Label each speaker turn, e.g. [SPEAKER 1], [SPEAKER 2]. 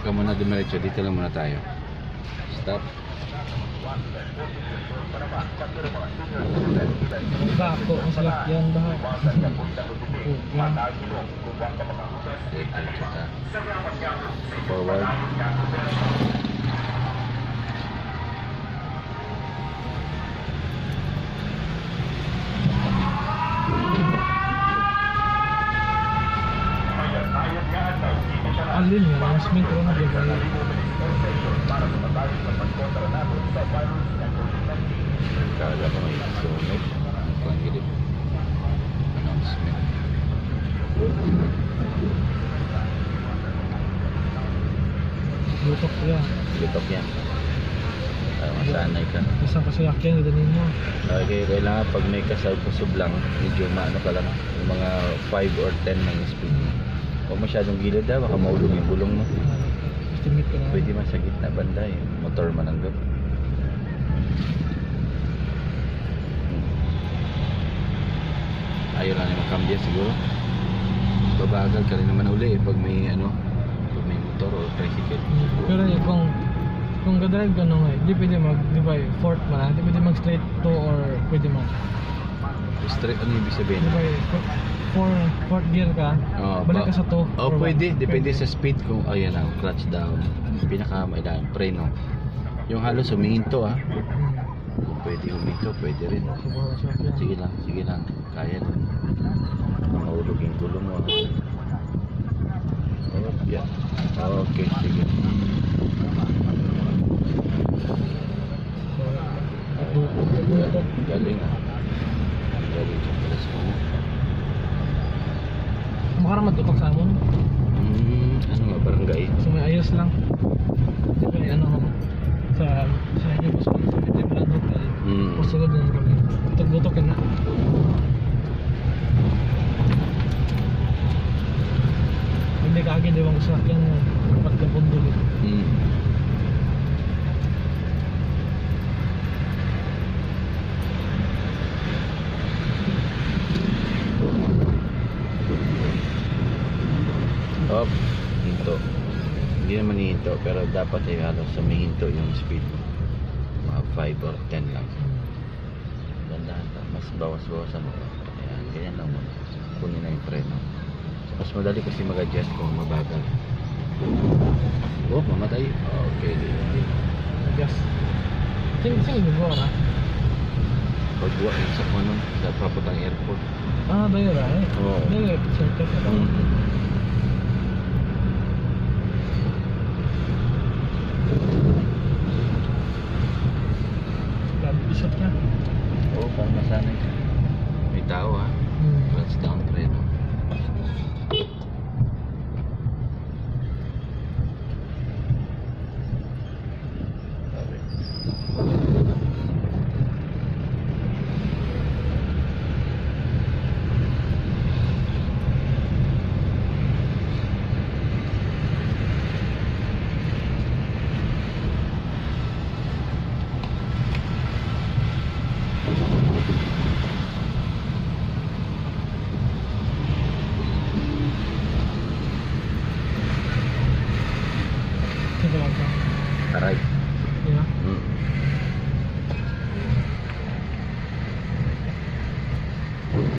[SPEAKER 1] Huwag ka muna dumiretso. Dito lang muna tayo. Stop.
[SPEAKER 2] Bako ang ba? Oh, yan.
[SPEAKER 1] Ka. Forward.
[SPEAKER 2] Alin yan? Mas metro na di ba?
[SPEAKER 1] Kala ko may sunog. Ang pangilip. Announcement.
[SPEAKER 2] Lutok yan.
[SPEAKER 1] Litok yan. Para masanay ka.
[SPEAKER 2] Isang kasayakyan, gano'n mo.
[SPEAKER 1] Okay, kailangan pag may kasab-kusub lang, medyo maano ka lang, yung mga 5 or 10 ng speed. Huwag masyadong gilid ha, baka maulong yung gulong mo. Pwede man sa gitna banda eh, motor mananggap. Ayaw lang yung makambya siguro. Babagal ka rin naman uli eh, pag may ano, pag may motor o tricycle.
[SPEAKER 2] Pero yun, kung kung gadrive ka nung eh, di pwede mag, di ba, eh, fourth man, di pwede mag straight to or pwede mag,
[SPEAKER 1] Straight, ano ibig sabihin?
[SPEAKER 2] di ba, eh, four, four, fourth gear ka,
[SPEAKER 1] Oo,
[SPEAKER 2] balik
[SPEAKER 1] ba-
[SPEAKER 2] ka sa to.
[SPEAKER 1] Oh, pwede. Depende sa speed kung, ayan lang, clutch down. Pinaka, mailan, preno. Yung halos humihinto ah. Kung pwede huminto, pwede rin. Sige lang, sige lang. Kaya lang. Mahulog yung gulong mo. Oh, yeah. Okay, sige. Galing ah. Galing sa palas mo.
[SPEAKER 2] Makara matutok sa amon.
[SPEAKER 1] Hmm, ano nga, barangay?
[SPEAKER 2] So may ayos lang. Di ba, eh, ano, sa, sa inyo po sa Di ba, ano,
[SPEAKER 1] Hmm.
[SPEAKER 2] Pusulod na kami. Tutok-tutok na. Hindi ka agad ibang sasakyan pagkabundol.
[SPEAKER 1] Hmm. Hinto. Hindi naman hihinto, pero dapat ay halos sumihinto yung speed mo. Mga 5 or 10 lang. Ka, mas bawas-bawasan mo. Ayan, ganyan lang mo. Kunin na yung preno. Mas madali kasi mag-adjust kung mabagal. Oh, mamatay. Okay.
[SPEAKER 2] Gas. Sing sing mo ra.
[SPEAKER 1] Pagbuwa yung sa ano, sa papuntang airport.
[SPEAKER 2] Ah, dayo ra eh.
[SPEAKER 1] Oo.
[SPEAKER 2] Dayo circuit na. Mm. Taray. Yeah.
[SPEAKER 1] Mm.